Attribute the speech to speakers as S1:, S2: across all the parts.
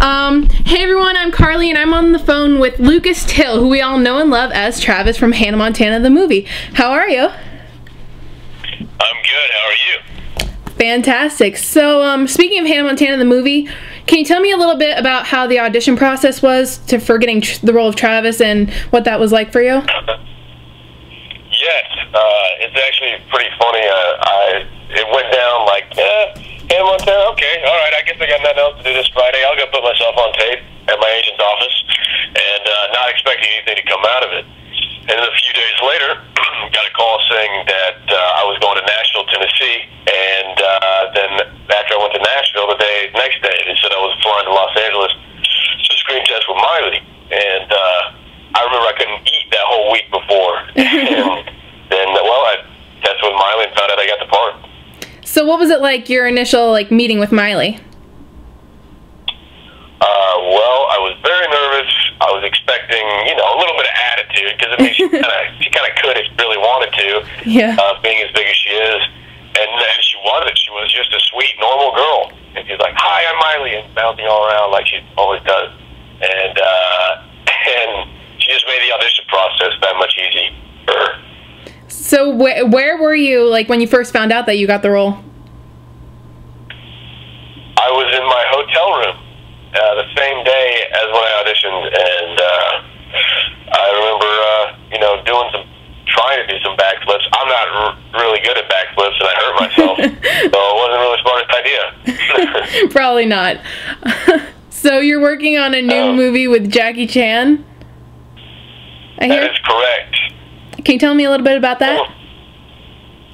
S1: Um, hey everyone, I'm Karleigh and I'm on the phone with Lucas Till, who we all know and love as Travis from Hannah Montana the movie. How are you?
S2: I'm good. How are you?
S1: Fantastic. So, um, speaking of Hannah Montana the movie, can you tell me a little bit about how the audition process was to for getting tr- the role of Travis and what that was like for you?
S2: Yes, uh, it's actually pretty funny. Uh, I it went down like, eh, Hannah Montana. Okay, all right. I guess I got nothing else to do this Friday. I'll go put myself on tape at my agent's office, and uh, not expecting anything to come out of it. And then a few days later, got a call saying that uh, I was going to Nashville, Tennessee, and uh, then after I went to Nashville, the day next day, they said I was flying to Los Angeles to screen test with Miley, and uh, I remember I couldn't eat that whole week before, and then well, I tested with Miley and found out I got the part.
S1: So, what was it like your initial like meeting with Miley?
S2: Uh, well, I was very nervous. I was expecting, you know, a little bit of attitude because I mean, she kind of she kind of could if she really wanted to,
S1: Yeah.
S2: uh, being as big as she is. And then she wasn't. She was just a sweet, normal girl. And she's like, "Hi, I'm Miley," and bouncing all around like she always does. And uh, and she just made the audition process that much easier.
S1: So, wh- where were you like when you first found out that you got the role?
S2: I was in my hotel room uh, the same day as when I auditioned, and uh, I remember, uh, you know, doing some, trying to do some backflips. I'm not r- really good at backflips, and I hurt myself, so it wasn't really the smartest idea.
S1: Probably not. so, you're working on a new
S2: Oh.
S1: movie with Jackie Chan. I
S2: that
S1: hear.
S2: is correct.
S1: Can you tell me a little bit about that?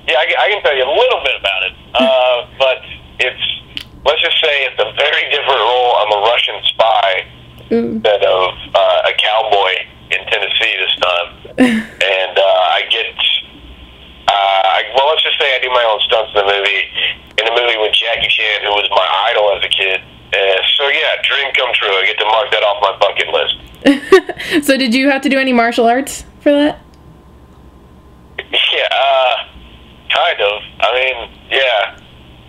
S2: Yeah, I, can- I can tell you a little bit about it, uh, but it's let's just say it's a very different role. I'm a Russian spy instead of uh, a cowboy in Tennessee this time, and uh, I get. Uh, I, well, let's just say I do my own stunts in the movie, in the movie with Jackie Chan, who was my idol as a kid. Uh, so yeah, dream come true. I get to mark that off my bucket list.
S1: so, did you have to do any martial arts for that?
S2: Uh, kind of. I mean, yeah.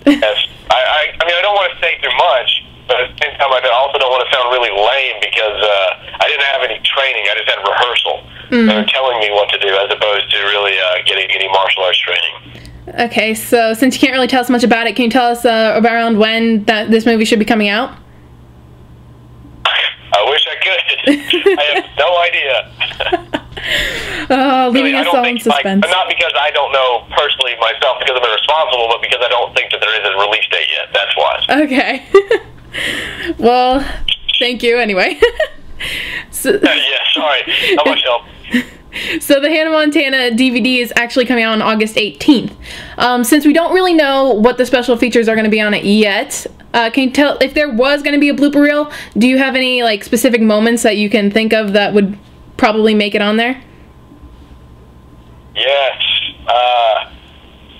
S2: Yes. I, I, I mean, I don't want to say too much, but at the same time, I also don't want to sound really lame because uh, I didn't have any training. I just had rehearsal. They were telling me what to do as opposed to really uh, getting any martial arts training.
S1: Okay, so since you can't really tell us much about it, can you tell us uh, around when that this movie should be coming out?
S2: I wish I. I have no idea.
S1: Uh, leaving
S2: Really,
S1: us all in suspense.
S2: not because I don't know personally myself because I'm irresponsible, but because I don't think that there is a release date yet. That's why.
S1: Okay. well, thank you anyway. so,
S2: yeah, sorry. Not much help.
S1: so the Hannah Montana DVD is actually coming out on August 18th. Um, since we don't really know what the special features are going to be on it yet, uh, can you tell if there was going to be a blooper reel? Do you have any like specific moments that you can think of that would probably make it on there?
S2: Yes. Uh,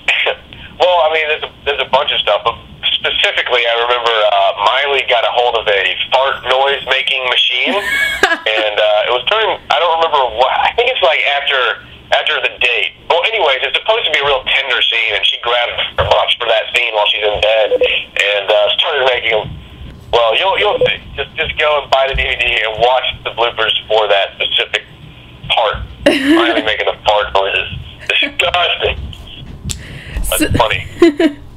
S2: well, I mean, there's a, there's a bunch of stuff, but specifically, I remember uh, Miley got a hold of a fart noise making machine, and uh, it was during I don't remember what I think it's like after after the date. Anyways, it's supposed to be a real tender scene, and she grabbed her box for that scene while she's in bed and uh, started making them. Well, you'll you'll see. Just just go and buy the DVD and watch the bloopers for that specific part. Finally making the fart noises. Disgusting. That's funny.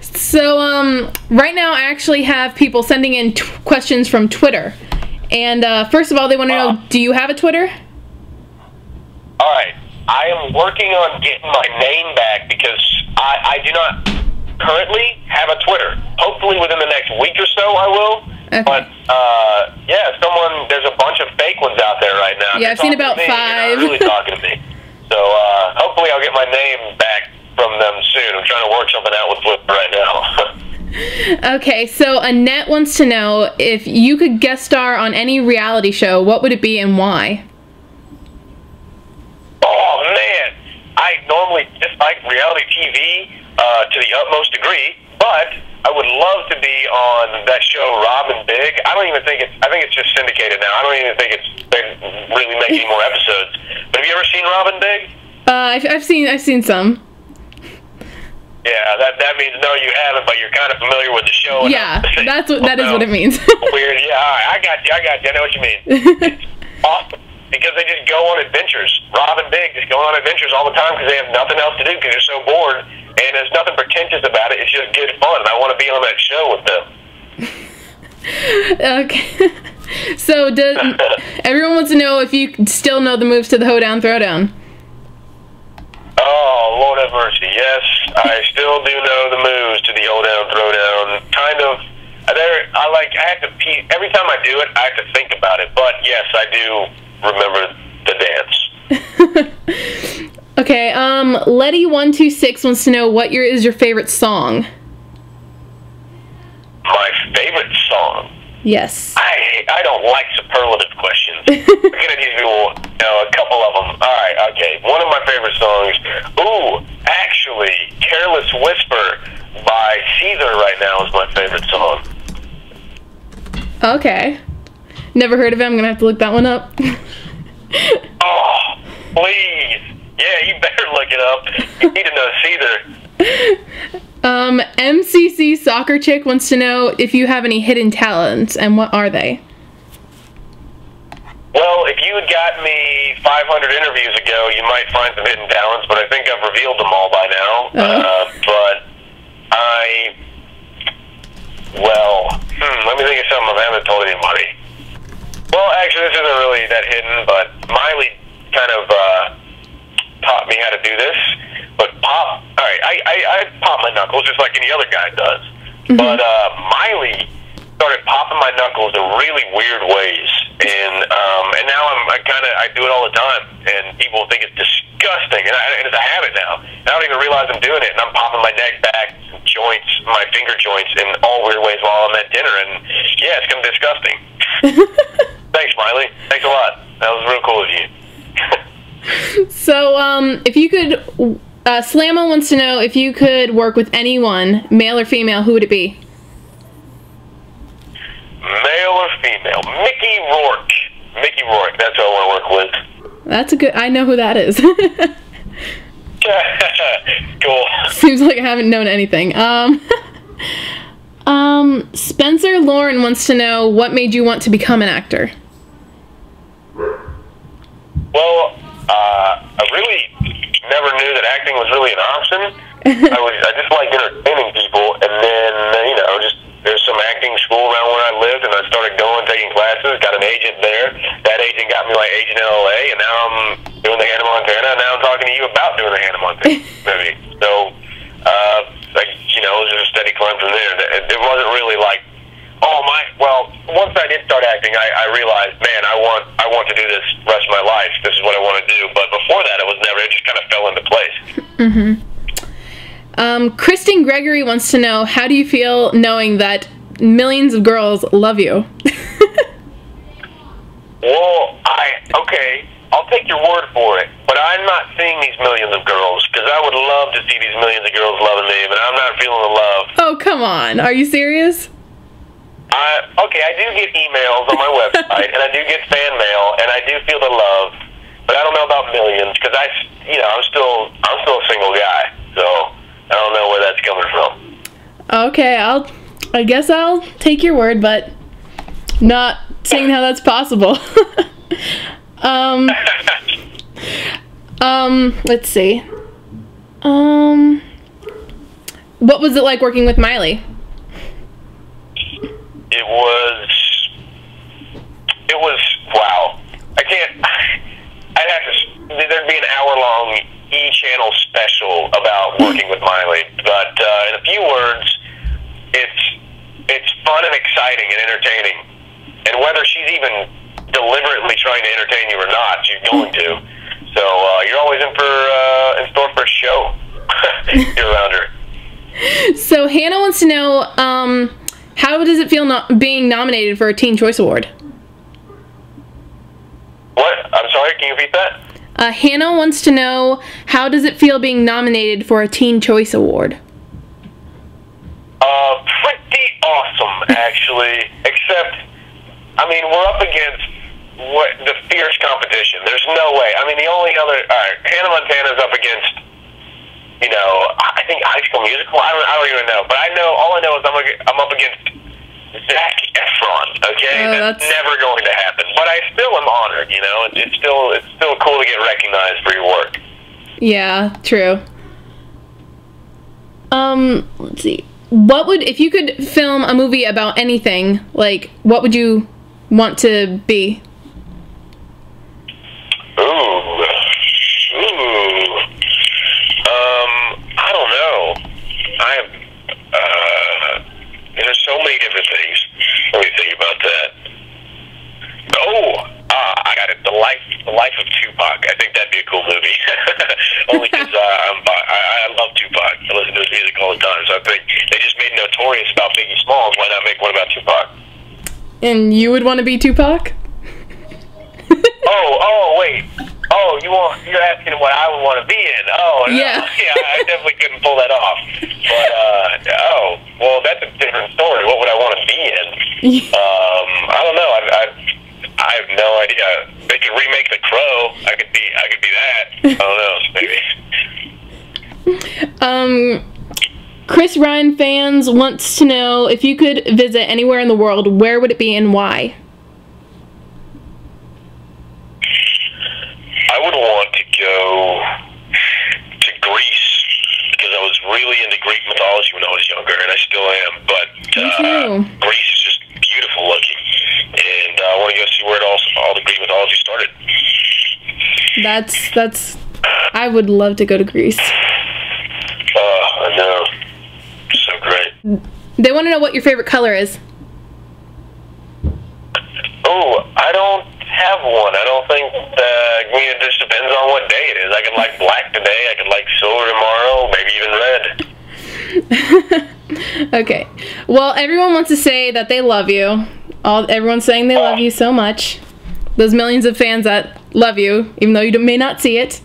S1: So, um, right now I actually have people sending in t- questions from Twitter. And uh, first of all, they want to know
S2: Ah.
S1: do you have a Twitter?
S2: All right. I am working on getting my name back because I, I do not currently have a Twitter. Hopefully within the next week or so I will.
S1: Okay.
S2: But uh, yeah, someone there's a bunch of fake ones out there right now.
S1: Yeah, I've seen about
S2: They're talking to me,
S1: five.
S2: They're really talking to me. So uh, hopefully I'll get my name back from them soon. I'm trying to work something out with Flip right now.
S1: Okay, so Annette wants to know if you could guest star on any reality show, what would it be and why?
S2: Oh man, I normally dislike reality TV uh, to the utmost degree, but I would love to be on that show Rob and Big. I don't even think it's. I think it's just syndicated now. I don't even think it's they really make any more episodes. But have you ever seen Rob and Big?
S1: Uh, I've, I've seen I've seen some.
S2: Yeah, that that means no, you haven't, but you're kind of familiar with the show.
S1: Yeah, that's what that is what it means.
S2: Weird. Yeah, all right, I got you. I got you. I know what you mean. it's awesome because they just go on adventures. Rob and Big just going on adventures all the time because they have nothing else to do because they're so bored, and there's nothing pretentious about it. It's just good fun. I want to be on that show with them.
S1: okay. so does everyone wants to know if you still know the moves to the hoedown throwdown?
S2: Oh, Lord have mercy. Yes, I still do know the moves to the hoedown throwdown. Kind of. There, I like. I have to pee every time I do it. I have to think about it. But yes, I do remember the
S1: dance. okay. Um, Letty one two six wants to know what your is your favorite song.
S2: My favorite song.
S1: Yes.
S2: I I don't like superlative questions. We're gonna give you know, a couple of them. All right, okay. One of my favorite songs. Ooh, actually, "Careless Whisper" by Seether right now is my favorite song.
S1: Okay. Never heard of it. I'm gonna have to look that one up.
S2: oh, please. Yeah, you better look it up. You need to know Seether.
S1: Um, MCC Soccer Chick wants to know if you have any hidden talents and what are they?
S2: Well, if you had got me 500 interviews ago, you might find some hidden talents, but I think I've revealed them all by now. Uh-huh. Uh, but I, well, hmm, let me think of something I haven't told anybody. Well, actually, this isn't really that hidden, but Miley kind of uh, taught me how to do this. But pop, all right, I, I, I pop my knuckles just like any other guy does. Mm-hmm. But uh, Miley started popping my knuckles in really weird ways, and um, and now I'm I kind of I do it all the time, and people think it's disgusting, and, I, and it's a habit now. I don't even realize I'm doing it, and I'm popping my neck back, joints, my finger joints, in all weird ways while I'm at dinner, and yeah, it's kind of disgusting. Thanks, a lot. That was real cool of you.
S1: so, um, if you could uh, Slamma wants to know if you could work with anyone, male or female, who would it be?
S2: Male or female? Mickey Rourke. Mickey Rourke. That's who I want to work with.
S1: That's a good. I know who that is.
S2: cool.
S1: Seems like I haven't known anything. Um, um, Spencer Lauren wants to know what made you want to become an actor.
S2: Well, uh, I really never knew that acting was really an option. I was I just liked entertaining people, and then you know just there's some acting school around where I lived, and I started going, taking classes. Got an agent there. That agent got me my agent in LA, and now I'm doing the Hannah Montana. And now I'm talking to you about doing the Hannah Montana movie. So, uh, like you know, it was just a steady climb from there. It wasn't really like Oh my! Well, once I did start acting, I, I realized, man, I want I want to do this rest of my life. This is what I want to do. But before that, it was never. It just kind of fell into place.
S1: Mm-hmm. Um, Kristen Gregory wants to know how do you feel knowing that millions of girls love you?
S2: well, I okay. I'll take your word for it, but I'm not seeing these millions of girls because I would love to see these millions of girls loving me, but I'm not feeling the love.
S1: Oh come on! Are you serious?
S2: I, okay, I do get emails on my website, and I do get fan mail, and I do feel the love, but I don't know about millions because I, you know, I'm still, I'm still a single guy, so I don't know where that's coming from.
S1: Okay, I'll, I guess I'll take your word, but not seeing how that's possible. um, um, let's see. Um, what was it like working with Miley?
S2: It was it was wow. I can't. I'd have to. There'd be an hour long e channel special about working with Miley, but uh, in a few words, it's it's fun and exciting and entertaining. And whether she's even deliberately trying to entertain you or not, she's going to. So uh, you're always in for uh, in store for a show. you're around her.
S1: So Hannah wants to know. Um, how does it feel not being nominated for a Teen Choice Award?
S2: What? I'm sorry, can you repeat that?
S1: Uh, Hannah wants to know how does it feel being nominated for a Teen Choice Award?
S2: Uh, pretty awesome, actually. Except, I mean, we're up against what the fierce competition. There's no way. I mean, the only other, all right, Hannah Montana's up against you know, I think High School Musical. I don't, I don't even know, but I know all I know is I'm ag- I'm up against Zac Efron. Okay,
S1: Oh,
S2: that's,
S1: that's-
S2: never going to happen. But I still am honored. You know, it's, it's still it's still cool to get recognized for your work.
S1: Yeah, true. Um, let's see. What would if you could film a movie about anything, like what would you want to be?
S2: Ooh, ooh. Um, I don't know. I have. Uh, there's so many different things. Let me think about that. Oh, ah, I got it. The life, the life of Tupac. I think that'd be a cool movie. Only because uh, I'm, I, I love Tupac. I listen to his music all the time. So I think they just made notorious about Biggie Smalls. Why not make one about Tupac?
S1: And you would want to be Tupac?
S2: Oh, oh, wait. Oh, you want? You're asking what I would want to be in? Oh, no.
S1: Yeah.
S2: yeah. I definitely couldn't pull that off. But uh, oh, well, that's a different story. What would I want to be in? Um, I don't know. I, have no idea. They could remake The Crow. I could be. I could be that. I don't know. Maybe.
S1: Um, Chris Ryan fans wants to know if you could visit anywhere in the world, where would it be and why?
S2: I would want to go to Greece because I was really into Greek mythology when I was younger, and I still am. But uh. Greece is just beautiful looking, and I want to go see where it all all the Greek mythology started.
S1: That's that's. I would love to go to Greece.
S2: Oh, I know, so great.
S1: They want to know what your favorite color is.
S2: Oh, I don't have one. I don't think. Uh, I mean, it just depends on what day it is. I could like black today. I could like silver tomorrow. Maybe even red.
S1: Okay. Well, everyone wants to say that they love you. All everyone's saying they love you so much. Those millions of fans that love you, even though you may not see it.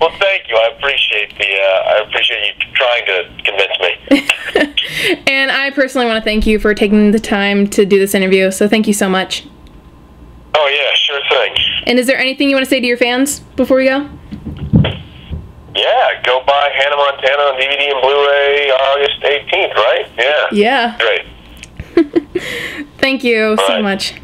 S2: well, thank you. I appreciate the. Uh, I appreciate you trying to convince me.
S1: and I personally want to thank you for taking the time to do this interview. So thank you so much.
S2: Oh yeah, sure thing.
S1: And is there anything you want to say to your fans before we go?
S2: Yeah, go buy Hannah Montana on DVD and Blu-ray August 18th, right? Yeah.
S1: Yeah.
S2: Great.
S1: Thank you so much.